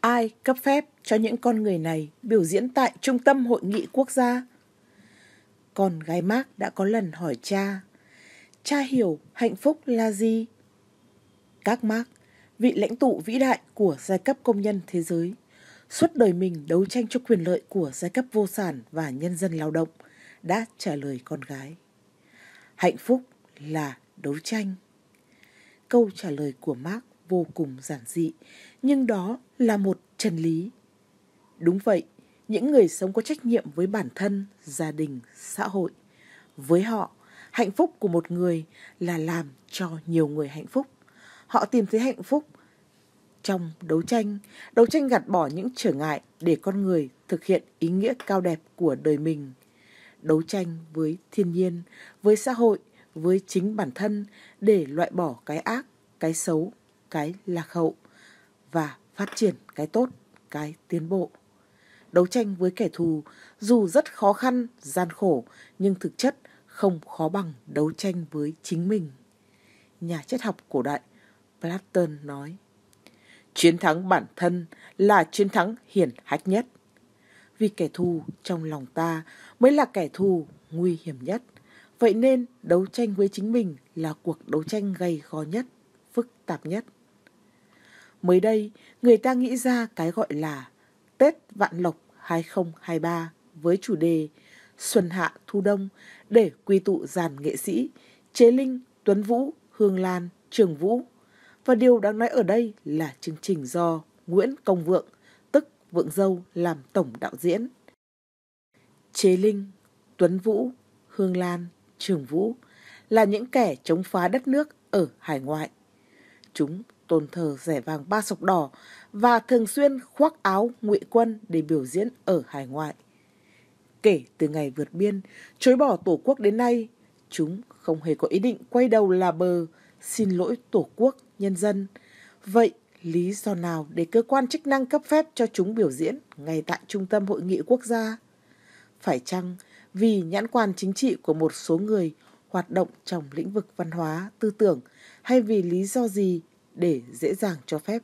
ai cấp phép cho những con người này biểu diễn tại Trung tâm Hội nghị Quốc gia? Con gái Mark đã có lần hỏi cha, cha hiểu hạnh phúc là gì? Các Mark, vị lãnh tụ vĩ đại của giai cấp công nhân thế giới, suốt đời mình đấu tranh cho quyền lợi của giai cấp vô sản và nhân dân lao động, đã trả lời con gái. Hạnh phúc là đấu tranh. Câu trả lời của Mark vô cùng giản dị, nhưng đó là một chân lý. Đúng vậy, những người sống có trách nhiệm với bản thân, gia đình, xã hội. Với họ, hạnh phúc của một người là làm cho nhiều người hạnh phúc. Họ tìm thấy hạnh phúc trong đấu tranh, đấu tranh gạt bỏ những trở ngại để con người thực hiện ý nghĩa cao đẹp của đời mình. Đấu tranh với thiên nhiên, với xã hội, với chính bản thân để loại bỏ cái ác, cái xấu, cái lạc hậu và phát triển cái tốt, cái tiến bộ. Đấu tranh với kẻ thù dù rất khó khăn, gian khổ nhưng thực chất không khó bằng đấu tranh với chính mình. Nhà triết học cổ đại Platon nói Chiến thắng bản thân là chiến thắng hiển hách nhất. Vì kẻ thù trong lòng ta mới là kẻ thù nguy hiểm nhất. Vậy nên đấu tranh với chính mình là cuộc đấu tranh gay go nhất, phức tạp nhất. Mới đây, người ta nghĩ ra cái gọi là Tết Vạn Lộc 2023 với chủ đề Xuân Hạ Thu Đông để quy tụ dàn nghệ sĩ Chế Linh, Tuấn Vũ, Hương Lan, Trường Vũ. Và điều đáng nói ở đây là chương trình do Nguyễn Công Vượng, tức Vượng Dâu làm tổng đạo diễn. Chế Linh, Tuấn Vũ, Hương Lan, Trường Vũ là những kẻ chống phá đất nước ở hải ngoại. Chúng tôn thờ rẻ vàng ba sọc đỏ và thường xuyên khoác áo ngụy quân để biểu diễn ở hải ngoại. Kể từ ngày vượt biên, chối bỏ tổ quốc đến nay, chúng không hề có ý định quay đầu là bờ, xin lỗi tổ quốc, nhân dân. Vậy, lý do nào để cơ quan chức năng cấp phép cho chúng biểu diễn ngay tại Trung tâm Hội nghị Quốc gia? Phải chăng vì nhãn quan chính trị của một số người hoạt động trong lĩnh vực văn hóa, tư tưởng hay vì lý do gì để dễ dàng cho phép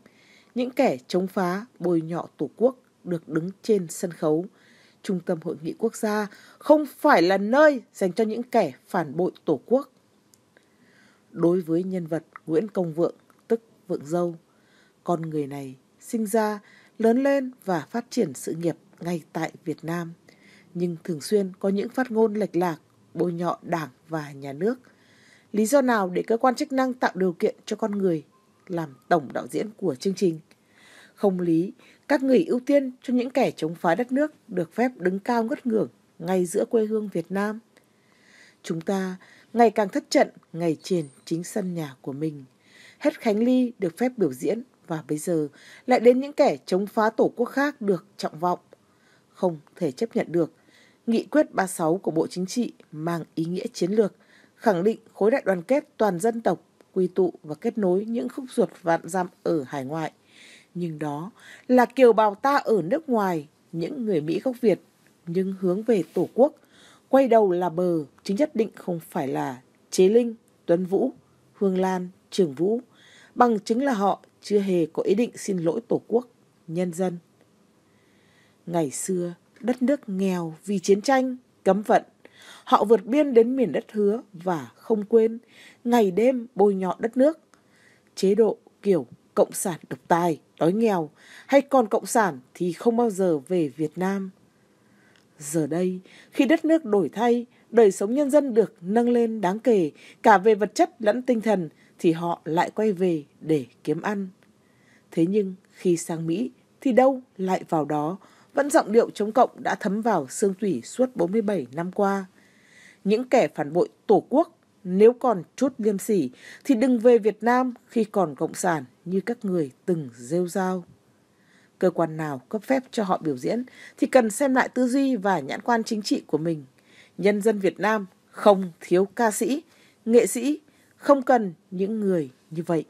những kẻ chống phá bôi nhọ tổ quốc được đứng trên sân khấu. Trung tâm Hội nghị Quốc gia không phải là nơi dành cho những kẻ phản bội tổ quốc. Đối với nhân vật Nguyễn Công Vượng, tức Vượng Dâu, con người này sinh ra, lớn lên và phát triển sự nghiệp ngay tại Việt Nam, nhưng thường xuyên có những phát ngôn lệch lạc, bôi nhọ đảng và nhà nước. Lý do nào để cơ quan chức năng tạo điều kiện cho con người làm tổng đạo diễn của chương trình. Không lý, các người ưu tiên cho những kẻ chống phá đất nước được phép đứng cao ngất ngưởng ngay giữa quê hương Việt Nam. Chúng ta ngày càng thất trận ngày trên chính sân nhà của mình. Hết Khánh Ly được phép biểu diễn và bây giờ lại đến những kẻ chống phá tổ quốc khác được trọng vọng. Không thể chấp nhận được. Nghị quyết 36 của Bộ Chính trị mang ý nghĩa chiến lược, khẳng định khối đại đoàn kết toàn dân tộc quy tụ và kết nối những khúc ruột vạn dặm ở hải ngoại. Nhưng đó là kiều bào ta ở nước ngoài, những người Mỹ gốc Việt, nhưng hướng về Tổ quốc, quay đầu là bờ, chứ nhất định không phải là Chế Linh, Tuấn Vũ, Hương Lan, Trường Vũ, bằng chứng là họ chưa hề có ý định xin lỗi Tổ quốc, nhân dân. Ngày xưa, đất nước nghèo vì chiến tranh, cấm vận, Họ vượt biên đến miền đất hứa và không quên ngày đêm bôi nhọ đất nước. Chế độ kiểu cộng sản độc tài, đói nghèo hay còn cộng sản thì không bao giờ về Việt Nam. Giờ đây, khi đất nước đổi thay, đời sống nhân dân được nâng lên đáng kể cả về vật chất lẫn tinh thần thì họ lại quay về để kiếm ăn. Thế nhưng khi sang Mỹ thì đâu lại vào đó, vẫn giọng điệu chống cộng đã thấm vào xương tủy suốt 47 năm qua những kẻ phản bội tổ quốc nếu còn chút liêm sỉ thì đừng về Việt Nam khi còn cộng sản như các người từng rêu rao. Cơ quan nào cấp phép cho họ biểu diễn thì cần xem lại tư duy và nhãn quan chính trị của mình. Nhân dân Việt Nam không thiếu ca sĩ, nghệ sĩ, không cần những người như vậy.